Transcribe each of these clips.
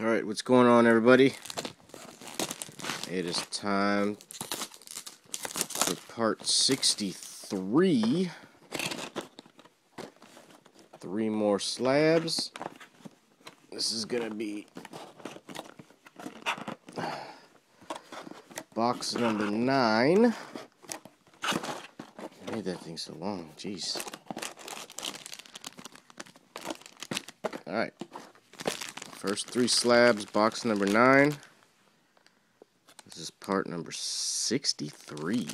Alright, what's going on everybody? It is time for part 63. Three more slabs. This is gonna be box number nine. I made that thing so long, jeez. Alright. First three slabs, box number nine. This is part number 63.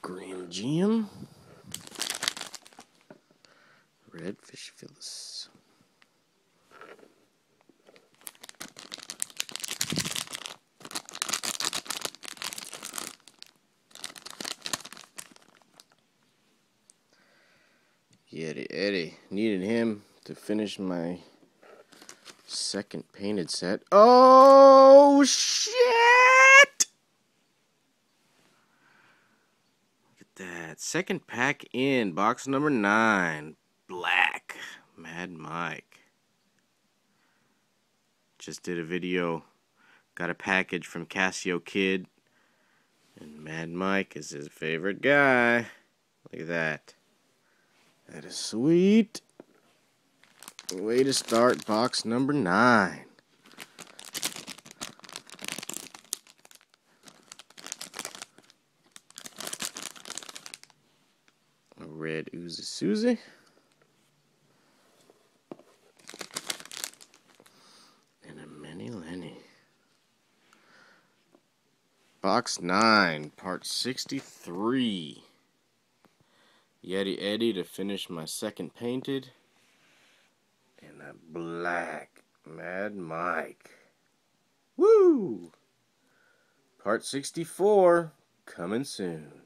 Green Geum. Redfish Phyllis. Yeti Eddie. Needed him to finish my second painted set. Oh, shit! Look at that. Second pack in. Box number nine. Black. Mad Mike. Just did a video. Got a package from Casio Kid. And Mad Mike is his favorite guy. Look at that. That is sweet. Way to start box number nine. A red Uzi Susie. And a mini Lenny. Box 9, part 63. Yeti Eddie to finish my second painted. And a black Mad Mike. Woo! Part 64 coming soon.